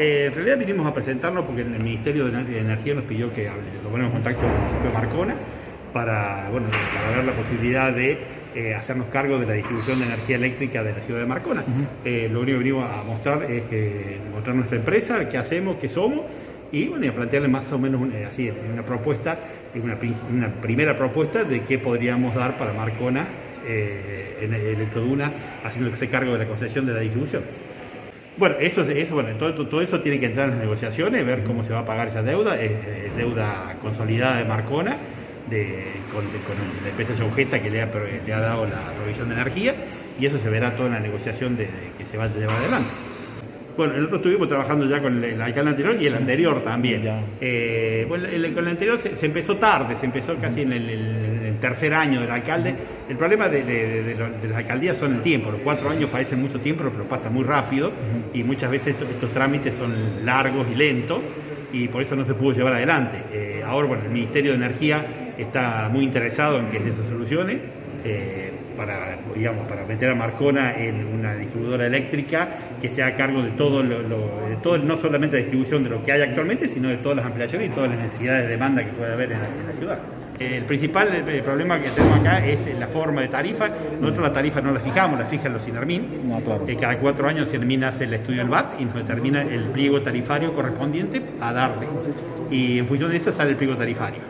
Eh, en realidad vinimos a presentarnos porque el Ministerio de Energía nos pidió que tomáramos contacto con el municipio de Marcona para, bueno, para ver la posibilidad de eh, hacernos cargo de la distribución de energía eléctrica de la ciudad de Marcona. Eh, lo único que venimos a mostrar es mostrar nuestra empresa, qué hacemos, qué somos y, bueno, a plantearle más o menos así una propuesta, una, una, primera propuesta de qué podríamos dar para Marcona en Electroduna haciéndose cargo de la concesión de la distribución. Bueno, eso, eso, bueno todo, todo, eso tiene que entrar en las negociaciones, ver cómo se va a pagar esa deuda, es, deuda consolidada de Marcona, de, con, la empresa que le ha, le ha, dado la provisión de energía, y eso se verá toda en la negociación de, que se va a llevar adelante. Bueno, nosotros estuvimos trabajando ya con el, alcalde anterior y el anterior también. Eh, bueno, con el anterior se, empezó tarde, se empezó casi en el, tercer año del alcalde. El problema de, las alcaldías son el tiempo. Los cuatro años parecen mucho tiempo, pero pasa muy rápido y muchas veces estos, trámites son largos y lentos y por eso no se pudo llevar adelante. Eh, ahora, bueno, el Ministerio de Energía está muy interesado en que se solucione. Eh, para, digamos, para meter a Marcona en una distribuidora eléctrica que sea a cargo de todo, lo, de todo no solamente la distribución de lo que hay actualmente, sino de todas las ampliaciones y todas las necesidades de demanda que puede haber en la, ciudad. El principal problema que tenemos acá es la forma de tarifa. Nosotros la tarifa no la fijamos, la fijan los SINARMIN. Eh, cada cuatro años SINARMIN hace el estudio del VAT y nos determina el pliego tarifario correspondiente a darle. Y en función de eso sale el pliego tarifario.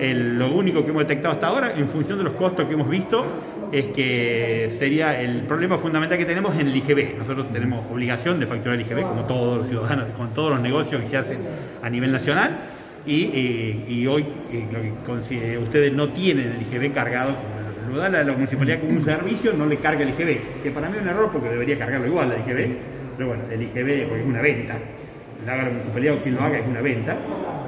lo único que hemos detectado hasta ahora, en función de los costos que hemos visto, es que sería el problema fundamental que tenemos en el IGB. Nosotros tenemos obligación de facturar el IGB, como todos los ciudadanos, con todos los negocios que se hacen a nivel nacional. Y, eh, hoy eh, que ustedes no tienen el IGB cargado, lo da la, municipalidad como un servicio, no le carga el IGB, que para mí es un error porque debería cargarlo igual el IGB, pero bueno, el IGB porque es una venta, la haga la municipalidad o quien lo haga es una venta,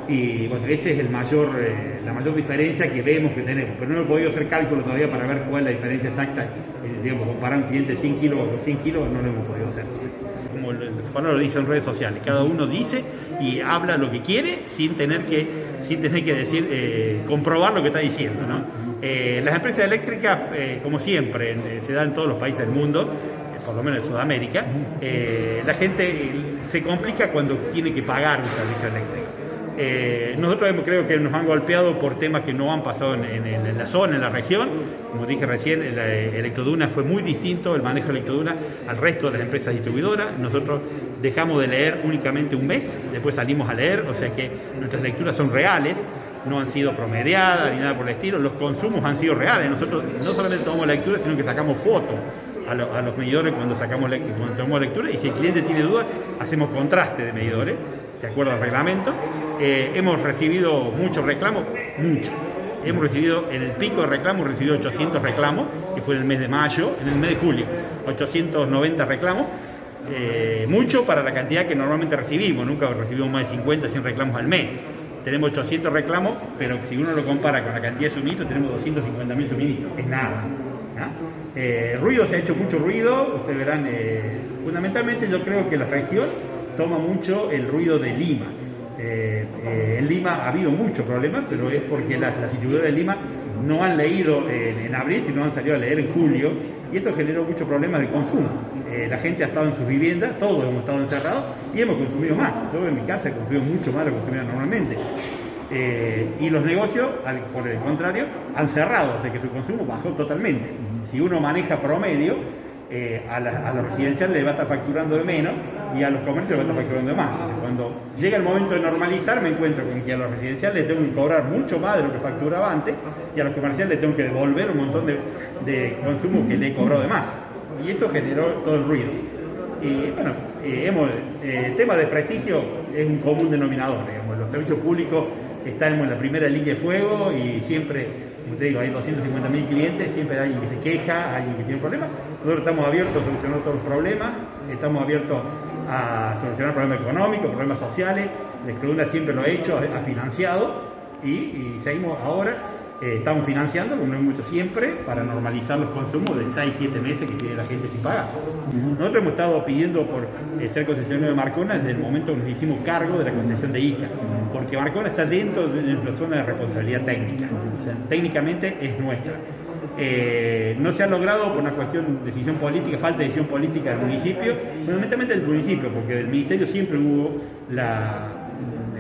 y bueno, esa es el mayor, eh, la mayor diferencia que vemos que tenemos. Pero no he podido hacer cálculo todavía para ver cuál es la diferencia exacta. Eh, digamos, comparar un cliente de 100 kilos con 100 kilos no lo hemos podido hacer. Como lo dice en redes sociales, cada uno dice y habla lo que quiere sin tener que, sin tener que decir, eh, comprobar lo que está diciendo. las empresas eléctricas, como siempre, se dan en todos los países del mundo, por lo menos en Sudamérica, la gente se complica cuando tiene que pagar un servicio eléctrico. Eh, nosotros creo que nos han golpeado por temas que no han pasado en, la zona, en la región. Como dije recién, el, Electroduna fue muy distinto, el manejo de Electroduna al resto de las empresas distribuidoras. Nosotros dejamos de leer únicamente un mes, después salimos a leer, o sea que nuestras lecturas son reales, no han sido promediadas ni nada por el estilo, los consumos han sido reales. Nosotros no solamente tomamos lecturas, sino que sacamos fotos a, los medidores cuando sacamos cuando tomamos lectura y si el cliente tiene dudas, hacemos contraste de medidores de acuerdo al reglamento. Eh, hemos recibido muchos reclamos, muchos. Hemos recibido, en el pico de reclamos, hemos recibido 800 reclamos, que fue en el mes de mayo, en el mes de julio, 890 reclamos. Eh, mucho para la cantidad que normalmente recibimos, nunca recibimos más de 50, 100 reclamos al mes. Tenemos 800 reclamos, pero si uno lo compara con la cantidad de suministros, tenemos 250.000 suministros, es nada. Eh, ruido, se ha hecho mucho ruido, ustedes verán, fundamentalmente yo creo que la región toma mucho el ruido de Lima. Eh, eh, en Lima ha habido muchos problemas, pero es porque las, distribuidoras de Lima no han leído en, abril, sino han salido a leer en julio, y eso generó muchos problemas de consumo. Eh, la gente ha estado en sus viviendas, todos hemos estado encerrados y hemos consumido más. Yo en mi casa he consumido mucho más de lo que consumía normalmente. y los negocios, por el contrario, han cerrado, o sea que su consumo bajó totalmente. Si uno maneja promedio, eh, a, los residenciales les va a estar facturando de menos y a los comercios a estar facturando más. Cuando llega el momento de normalizar, me encuentro con que a los residenciales les tengo que cobrar mucho más de lo que facturaba antes y a los comerciales les tengo que devolver un montón de, consumo que le he cobrado de más. Y eso generó todo el ruido. Y bueno, eh, eh, el tema de prestigio es un común denominador. Los servicios públicos estamos en la primera línea de fuego y siempre como te digo, hay 250.000 clientes, siempre hay alguien que se queja, alguien que tiene problemas. Nosotros estamos abiertos a solucionar todos los problemas, estamos abiertos a solucionar problemas económicos, problemas sociales. La siempre lo ha hecho, ha financiado y, seguimos ahora. Eh, estamos financiando, como hemos hecho siempre, para normalizar los consumos de 6-7 meses que tiene la gente sin pagar. Nosotros hemos estado pidiendo por eh, ser concesionario de Marcona desde el momento que nos hicimos cargo de la concesión de ICA porque Marcona está dentro de nuestra zona de responsabilidad técnica, técnicamente es nuestra. Eh, no se ha logrado por una cuestión de decisión política, falta de decisión política del municipio, fundamentalmente del municipio, porque del ministerio siempre hubo la,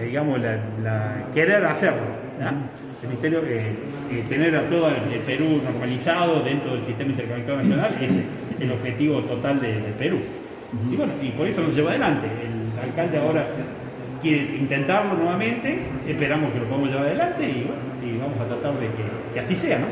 digamos, la, querer hacerlo. El ministerio, eh, eh, tener a todo el Perú normalizado dentro del sistema interconectado nacional es el objetivo total de, Perú. Y bueno, y por eso nos lleva adelante. El alcalde ahora quiere intentarlo nuevamente, esperamos que lo podamos llevar adelante y, bueno, y vamos a tratar de que, que así sea, ¿no?